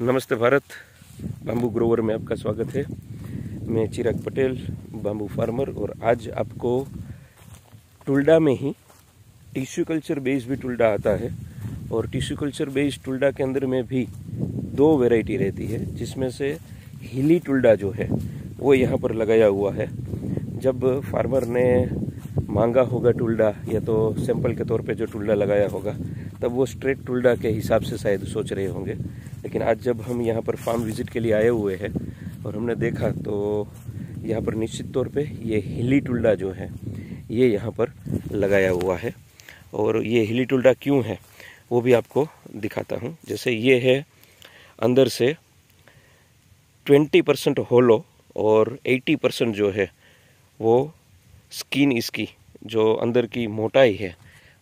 नमस्ते भारत। बाम्बू ग्रोवर में आपका स्वागत है। मैं चिराग पटेल बाम्बू फार्मर, और आज आपको टुल्डा में ही टिश्यू कल्चर बेस्ड भी टुल्डा आता है। और टिश्यू कल्चर बेस्ड टुल्डा के अंदर में भी दो वैरायटी रहती है, जिसमें से हिली टुल्डा जो है, वो यहाँ पर लगाया हुआ है। जब फार्मर ने मांगा होगा टुल्डा, या तो सैंपल के तौर पे जो टुल्डा लगाया होगा, तब वो स्ट्रेट टुल्डा के हिसाब से शायद सोच रहे होंगे। लेकिन आज जब हम यहाँ पर फार्म विज़िट के लिए आए हुए हैं और हमने देखा तो यहाँ पर निश्चित तौर पे ये हिली टुल्डा जो है, ये यहाँ पर लगाया हुआ है। और ये हिली टुल्डा क्यों है, वो भी आपको दिखाता हूँ। जैसे ये है, अंदर से ट्वेंटी परसेंट होलो और एटी परसेंट जो है, वो स्किन इसकी, जो अंदर की मोटाई है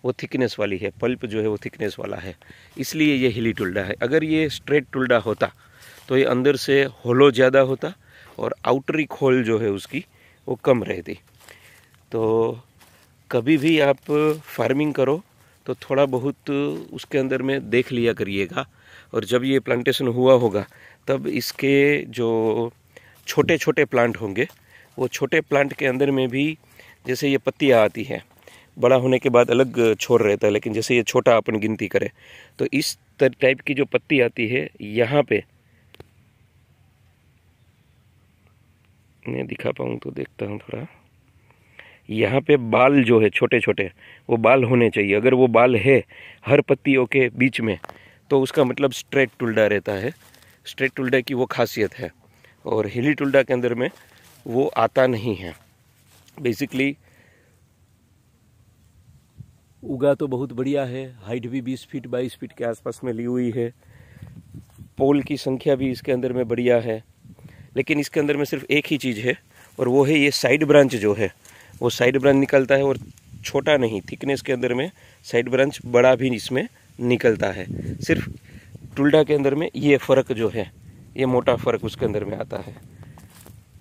वो थिकनेस वाली है पल्प जो है वो थिकनेस वाला है। इसलिए ये हिली टुल्डा है। अगर ये स्ट्रेट टुल्डा होता तो ये अंदर से होलो ज़्यादा होता और आउटरी खोल जो है उसकी, वो कम रहती। तो कभी भी आप फ़ार्मिंग करो तो थोड़ा बहुत उसके अंदर में देख लिया करिएगा और जब ये प्लांटेशन हुआ होगा, तब इसके जो छोटे छोटे प्लांट होंगे, वो छोटे प्लांट के अंदर में भी जैसे ये पत्तियाँ आती हैं बड़ा होने के बाद अलग छोर रहता है, लेकिन जैसे ये छोटा अपन गिनती करें तो इस टाइप की जो पत्ती आती है, यहाँ पे, मैं दिखा पाऊँ तो देखता हूँ थोड़ा। यहाँ पे बाल जो है छोटे छोटे वो बाल होने चाहिए। अगर वो बाल है, हर पत्तियों के बीच में तो उसका मतलब स्ट्रेट टुल्डा रहता है। स्ट्रेट टुल्डा की वो खासियत है। और हिली टुल्डा के अंदर में वो आता नहीं है। बेसिकली उगा तो बहुत बढ़िया है हाइट भी 20 फीट 22 फीट के आसपास में ली हुई है। पोल की संख्या भी इसके अंदर में बढ़िया है। लेकिन इसके अंदर में सिर्फ़ एक ही चीज़ है, और वो है ये साइड ब्रांच जो है। वो साइड ब्रांच निकलता है और छोटा नहीं थिकनेस के अंदर में साइड ब्रांच बड़ा भी इसमें निकलता है। सिर्फ़ टुल्डा के अंदर में ये फ़र्क जो है, ये मोटा फ़र्क उसके अंदर में आता है।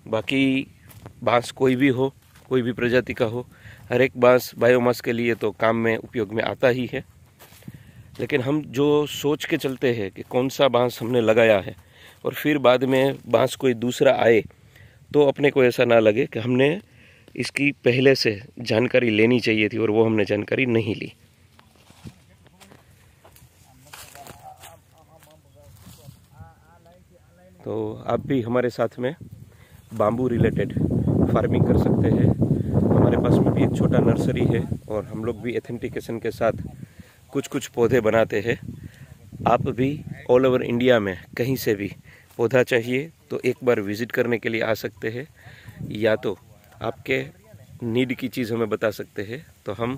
बाकी बाँस कोई भी हो कोई भी प्रजाति का हो हर एक बाँस बायोमास के लिए तो काम में, उपयोग में आता ही है। लेकिन हम जो सोच के चलते हैं कि कौन सा बाँस हमने लगाया है, और फिर बाद में बाँस कोई दूसरा आए तो अपने को ऐसा ना लगे कि हमने इसकी पहले से जानकारी लेनी चाहिए थी और वो हमने जानकारी नहीं ली। तो आप भी हमारे साथ में बाम्बू रिलेटेड फ़ार्मिंग कर सकते हैं। हमारे पास में भी एक छोटा नर्सरी है और हम लोग भी एथेंटिकेशन के साथ कुछ कुछ पौधे बनाते हैं। आप भी ऑल ओवर इंडिया में कहीं से भी पौधा चाहिए तो एक बार विज़िट करने के लिए आ सकते हैं। या तो आपके नीड की चीज़ हमें बता सकते हैं तो हम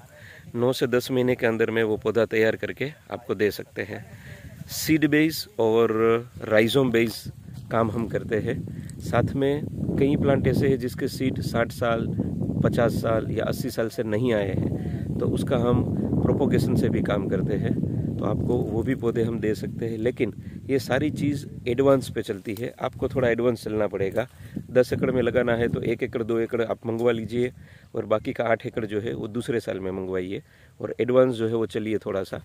नौ से दस महीने के अंदर में वो पौधा तैयार करके आपको दे सकते हैं। सीड बेस और राइजोम बेस काम हम करते हैं। साथ में कई प्लांट ऐसे हैं जिसके सीड 60 साल 50 साल या 80 साल से नहीं आए हैं तो उसका हम प्रोपोगेशन से भी काम करते हैं। तो आपको वो भी पौधे हम दे सकते हैं। लेकिन ये सारी चीज़ एडवांस पे चलती है। आपको थोड़ा एडवांस चलना पड़ेगा। दस एकड़ में लगाना है तो एक एकड़, दो एकड़ आप मंगवा लीजिए और बाकी का आठ एकड़ जो है वो दूसरे साल में मंगवाइए और एडवांस जो है वो चलिए थोड़ा सा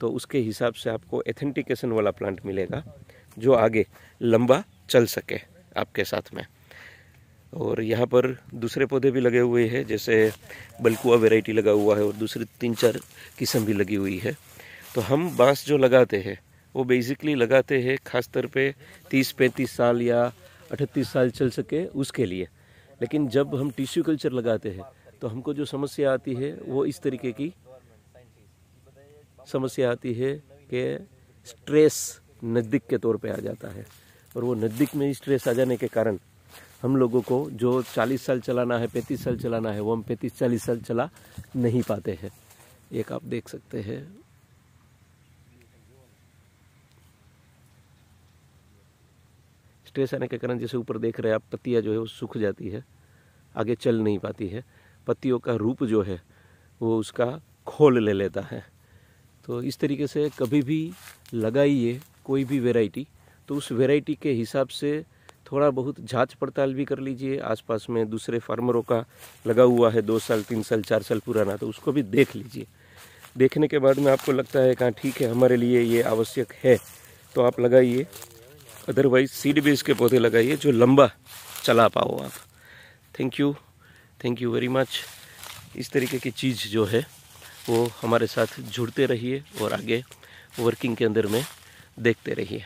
तो उसके हिसाब से आपको एथेंटिकेशन वाला प्लांट मिलेगा जो आगे लंबा चल सके आपके साथ में। और यहाँ पर दूसरे पौधे भी लगे हुए हैं, जैसे बलकुआ वेराइटी लगा हुआ है और दूसरी तीन चार किस्म भी लगी हुई है। तो हम बाँस जो लगाते हैं, वो बेसिकली लगाते हैं खासतौर पे तीस पैंतीस साल या अठतीस साल चल सके उसके लिए। लेकिन जब हम टिश्यू कल्चर लगाते हैं तो हमको जो समस्या आती है, वो इस तरीके की समस्या आती है कि स्ट्रेस नज़दीक के तौर पे आ जाता है। और वो नज़दीक में स्ट्रेस आ जाने के कारण हम लोगों को जो 40 साल चलाना है 35 साल चलाना है, वो हम 35-40 साल चला नहीं पाते हैं। एक आप देख सकते हैं। स्ट्रेस आने के कारण जैसे ऊपर देख रहे हैं, आप पत्तियाँ जो है वो सूख जाती है, आगे चल नहीं पाती है। पत्तियों का रूप जो है, वो उसका खोल ले लेता है। तो इस तरीके से कभी भी लगाइए कोई भी वेराइटी तो उस वेराइटी के हिसाब से थोड़ा बहुत जाँच पड़ताल भी कर लीजिए। आसपास में दूसरे फार्मरों का लगा हुआ है, दो साल, तीन साल, चार साल पुराना तो उसको भी देख लीजिए। देखने के बाद में आपको लगता है कहाँ ठीक है, हमारे लिए ये आवश्यक है तो आप लगाइए। अदरवाइज़ सीड बेस के पौधे लगाइए जो लंबा चला पाओ आप। Thank you thank you very much इस तरीके की चीज़ जो है, वो हमारे साथ जुड़ते रहिए और आगे वर्किंग के अंदर में देखते रहिए।